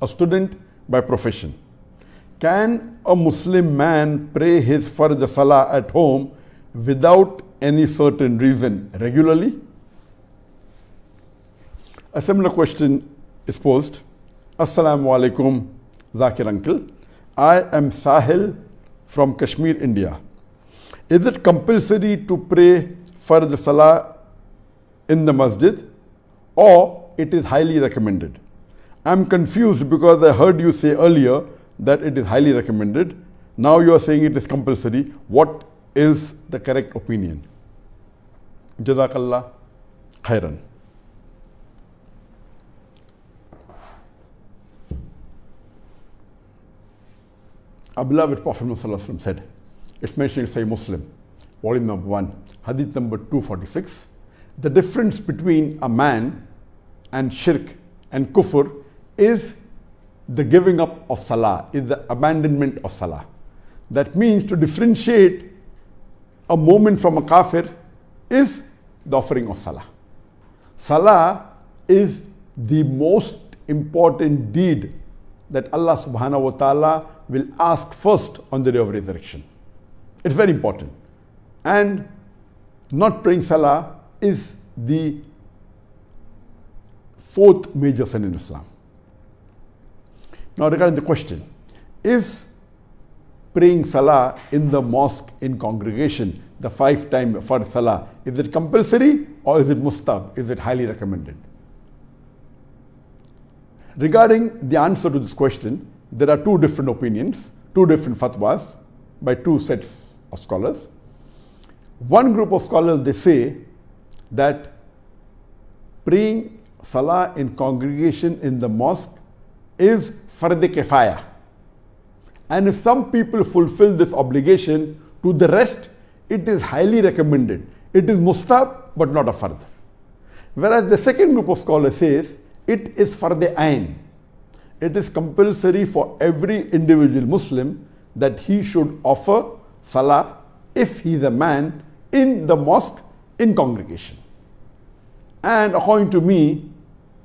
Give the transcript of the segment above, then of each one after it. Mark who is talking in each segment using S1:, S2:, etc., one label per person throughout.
S1: a student by profession. Can a Muslim man pray his fard salah at home without any certain reason regularly? A similar question is posed. Assalamu alaikum, Zakir uncle. I am Sahil from Kashmir, India. Is it compulsory to pray fard salah in the masjid or it is highly recommended? I'm confused because I heard you say earlier that it is highly recommended. Now you are saying it is compulsory. What is the correct opinion? Jazakallah khairan. Our beloved Prophet said, it's mentioned in Sahih Muslim, volume number 1, hadith number 246. The difference between a man and shirk and kufr is the giving up of salah, is the abandonment of salah. That means to differentiate a momin from a kafir is the offering of salah. Salah is the most important deed that Allah subhanahu wa ta'ala will ask first on the day of resurrection. It's very important. And not praying salah is the fourth major sin in Islam. Now, regarding the question, is praying salah in the mosque in congregation, the five time for salah, is it compulsory or is it mustahab? Is it highly recommended? Regarding the answer to this question, there are two different opinions, two different fatwas by two sets of scholars. One group of scholars they say that praying salah in congregation in the mosque is fard kifaya. And if some people fulfill this obligation, to the rest, it is highly recommended. It is mustahab, but not a fard. Whereas the second group of scholars says it is fard ayn. It is compulsory for every individual Muslim that he should offer salah if he is a man in the mosque in congregation. And according to me,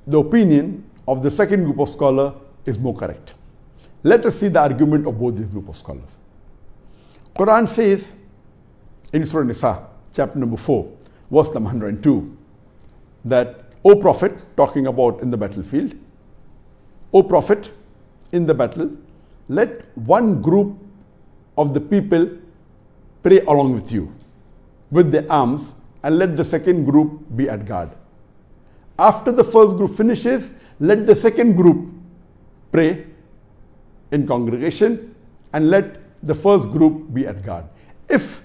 S1: the opinion of the second group of scholars is more correct. Let us see the argument of both these group of scholars. Quran says in Surah Nisa, chapter number 4, verse number 102, that, O Prophet, talking about in the battlefield, O Prophet, in the battle, let one group of the people pray along with you with their arms and let the second group be at guard. After the first group finishes, let the second group pray in congregation and let the first group be at guard. If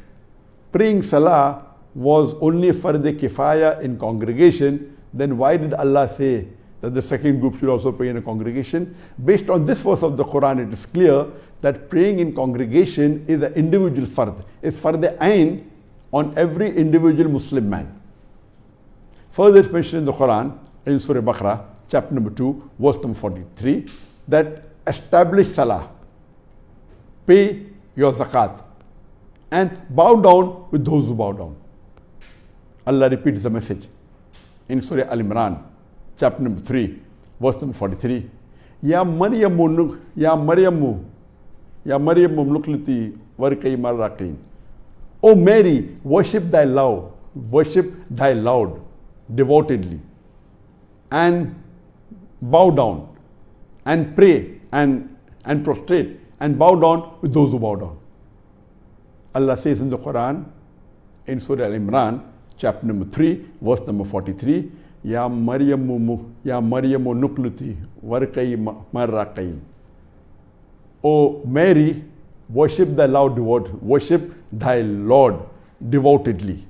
S1: praying salah was only the kifaya in congregation, then why did Allah say that the second group should also pray in a congregation? Based on this verse of the Quran, it is clear that praying in congregation is an individual fard. It's fard ain on every individual Muslim man. Further, it's mentioned in the Quran, in Surah Baqarah, chapter number 2, verse number 43, that establish salah, pay your zakat, and bow down with those who bow down. Allah repeats the message in Surah Al Imran, chapter number 3, verse number 43. Ya Maryamu, Ya Maryamu, Ya Maryamu mlukliti warkai marraqin. O Mary, worship thy love, worship thy Lord devotedly, and bow down, and pray, and, and prostrate, and bow down with those who bow down. Allah says in the Quran, in Surah Al Imran, chapter number 3, verse number 43, Ya Maryamu, Ya Maryamu nukluti warkai marraqain. O Mary, worship thy Lord worship thy Lord devotedly,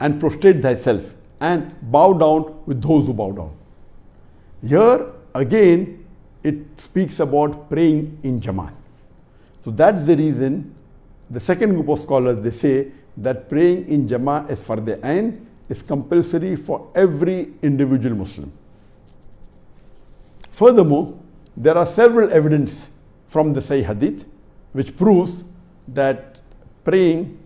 S1: and prostrate thyself, and bow down with those who bow down. Here again, it speaks about praying in Jamaat. So that's the reason the second group of scholars they say that praying in Jama'ah is fard ain is compulsory for every individual Muslim. Furthermore, there are several evidence from the Sahih Hadith which proves that praying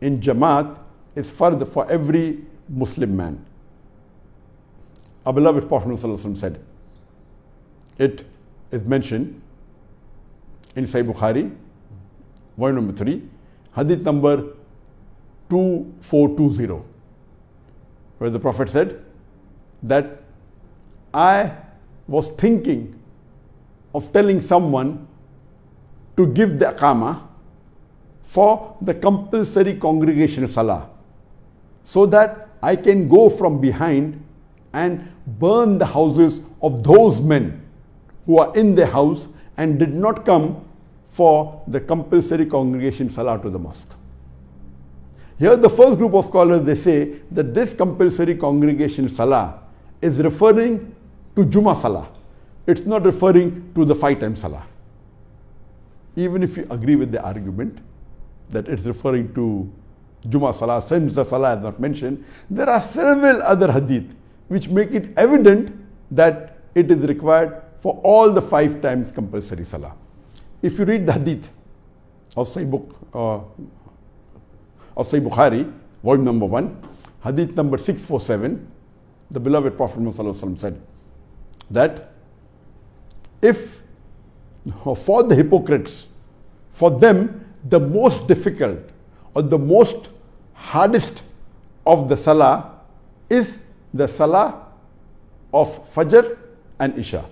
S1: in Jamaat is fard for every Muslim man. Our beloved Prophet said, it is mentioned in Sahih Bukhari, volume number 3, hadith number 2420, where the Prophet said that I was thinking of telling someone to give the iqamah for the compulsory congregation of salah so that I can go from behind and burn the houses of those men who are in the house and did not come for the compulsory congregation salah to the mosque. Here the first group of scholars they say that this compulsory congregation salah is referring to Juma salah. It's not referring to the five time salah. Even if you agree with the argument that it's referring to Juma salah, since the salah is not mentioned, there are several other hadith which make it evident that it is required for all the five times compulsory salah. If you read the hadith of Sahih, Buk, uh, of Sahih Bukhari, volume number 1, hadith number 647, the beloved Prophet Muhammad said that if for the hypocrites, for them the most difficult or the most hardest of the salah is the salah of Fajr and Isha.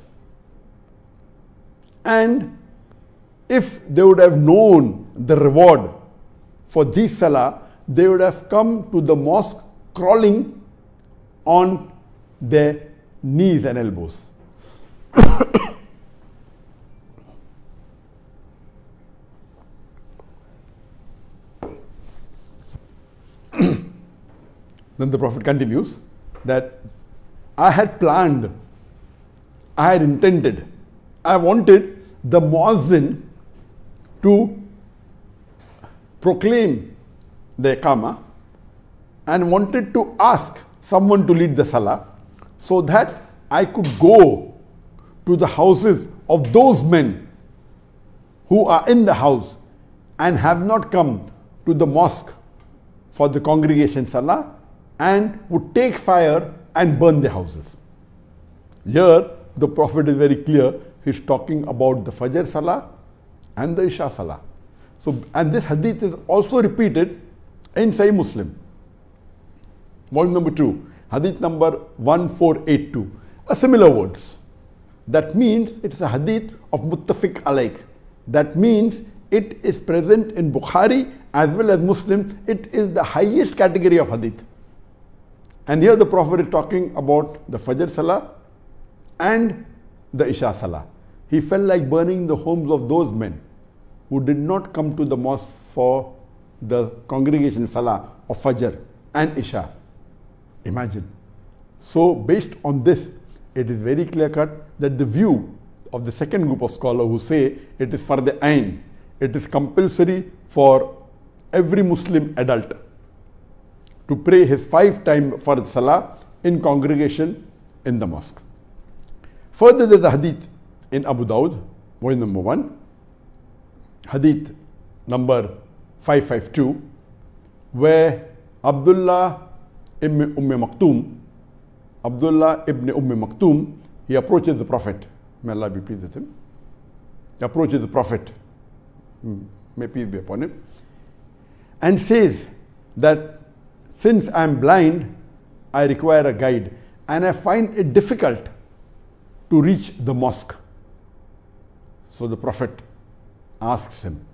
S1: And if they would have known the reward for this salah, they would have come to the mosque crawling on their knees and elbows. then the Prophet continues that I had planned, I had intended, I wanted the muazzin to proclaim the Iqamah and wanted to ask someone to lead the Salah so that I could go to the houses of those men who are in the house and have not come to the mosque for the congregation Salah and would take fire and burn the houses. Here, the Prophet is very clear. He's talking about the Fajr Salah and the Isha Salah. So, and this hadith is also repeated in Sahih Muslim. Volume number 2, hadith number 1482. A similar words. That means it's a hadith of muttafiq alaik. That means it is present in Bukhari as well as Muslim. It is the highest category of hadith. And here the Prophet is talking about the Fajr Salah and the Isha Salah. He felt like burning the homes of those men who did not come to the mosque for the congregation Salah of Fajr and Isha. Imagine. So, based on this, it is very clear cut that the view of the second group of scholars who say it is for the ain, it is compulsory for every Muslim adult to pray his five time for salah in congregation in the mosque. Further, there's a hadith in Abu Dawud, point number one, hadith number 552, where Abdullah ibn Umm Maktoum, Abdullah ibn Umm Maktoum, he approaches the Prophet. May Allah be pleased with him. He approaches the Prophet, hmm, may peace be upon him, and says that since I am blind, I require a guide, and I find it difficult to reach the mosque. So the Prophet asks him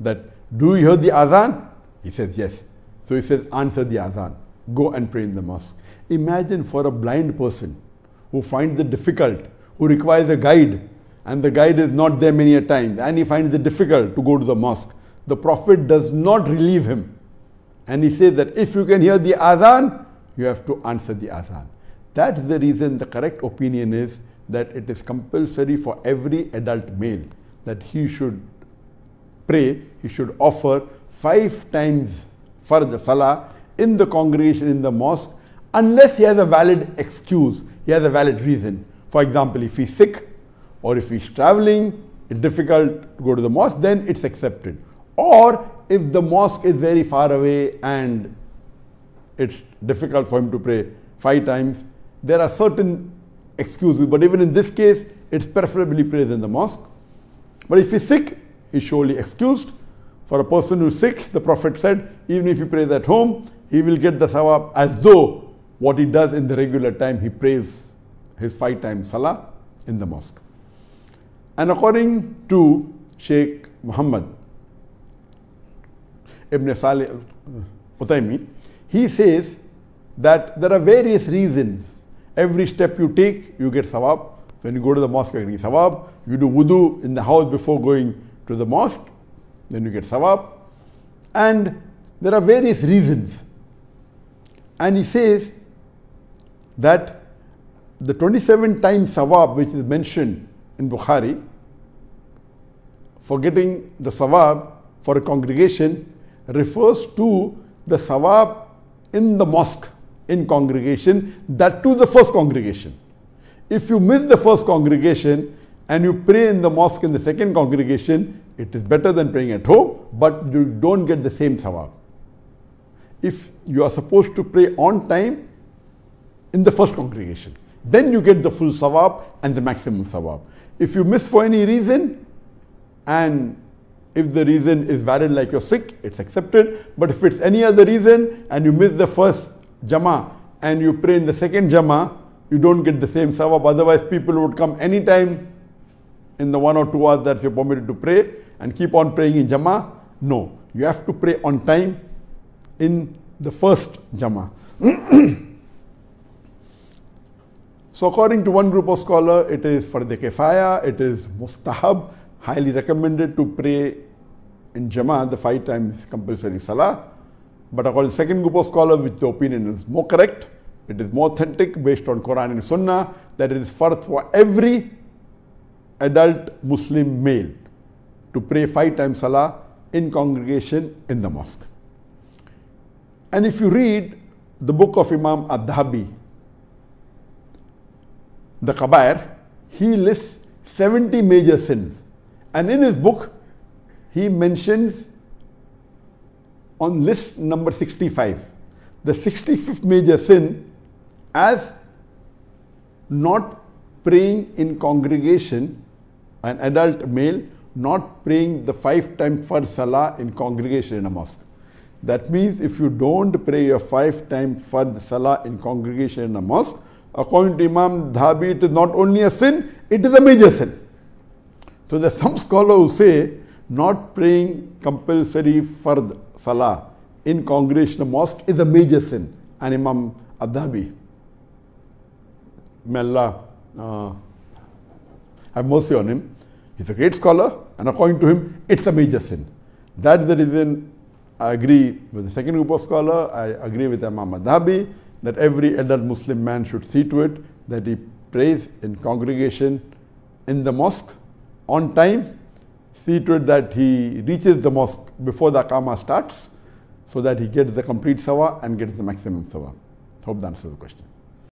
S1: that, do you hear the azan? He says, yes. So he says, answer the azan. Go and pray in the mosque. Imagine for a blind person who finds it difficult, who requires a guide, and the guide is not there many a time, and he finds it difficult to go to the mosque. The Prophet does not relieve him. And he says that if you can hear the adhan, you have to answer the adhan. That's the reason the correct opinion is that it is compulsory for every adult male that he should pray, he should offer five times for the salah in the congregation in the mosque unless he has a valid excuse, he has a valid reason. For example, if he's sick or if he's traveling, it's difficult to go to the mosque, then it's accepted. Or if the mosque is very far away and it's difficult for him to pray five times, there are certain excuses. But even in this case, it's preferably prayed in the mosque. But if he's sick, he's surely excused. For a person who's sick, the Prophet said, even if he prays at home, he will get the thawab as though what he does in the regular time, he prays his five times salah in the mosque. And according to Sheikh Muhammad Ibn Salih Uthaymeen, he says that there are various reasons. Every step you take, you get thawab. When you go to the mosque, you get thawab. You do wudu in the house before going to the mosque, then you get thawab. And there are various reasons. And he says that the 27 times thawab which is mentioned in Bukhari for getting the thawab for a congregation refers to the thawab in the mosque in congregation, that to the first congregation. If you miss the first congregation and you pray in the mosque in the second congregation, it is better than praying at home, but you don't get the same thawab. If you are supposed to pray on time in the first congregation, then you get the full thawab and the maximum thawab. If you miss for any reason, and if the reason is valid like you're sick, it's accepted. But if it's any other reason and you miss the first Jama and you pray in the second Jama, you don't get the same thawab. Otherwise, people would come anytime in the one or two hours that you're permitted to pray and keep on praying in Jama. No, you have to pray on time in the first Jama. so according to one group of scholar, it is for the kifaya, it is mustahab, highly recommended to pray in Jama the five times compulsory salah. But according to the second group of scholars, which the opinion is more correct, it is more authentic based on Quran and Sunnah, that it is first for every adult Muslim male to pray five times salah in congregation in the mosque. And if you read the book of Imam Adh-Dhahabi, the Kabair, he lists 70 major sins. And in his book, he mentions on list number 65, the 65th major sin as not praying in congregation, an adult male not praying the five times for salah in congregation in a mosque. That means if you don't pray your five times for the salah in congregation in a mosque, according to Imam Dhahabi, it is not only a sin, it is a major sin. So there's some scholars who say not praying compulsory fard salah in congregational mosque is a major sin. And Imam Adh-Dhahabi, may Allah uh, have mercy on him, he's a great scholar, and according to him, it's a major sin. That's the reason I agree with the second group of scholars, I agree with Imam Adh-Dhahabi that every adult Muslim man should see to it that he prays in congregation in the mosque on time see to it that he reaches the mosque before the Iqamah starts so that he gets the complete sawa and gets the maximum sawa. Hope that answers the question.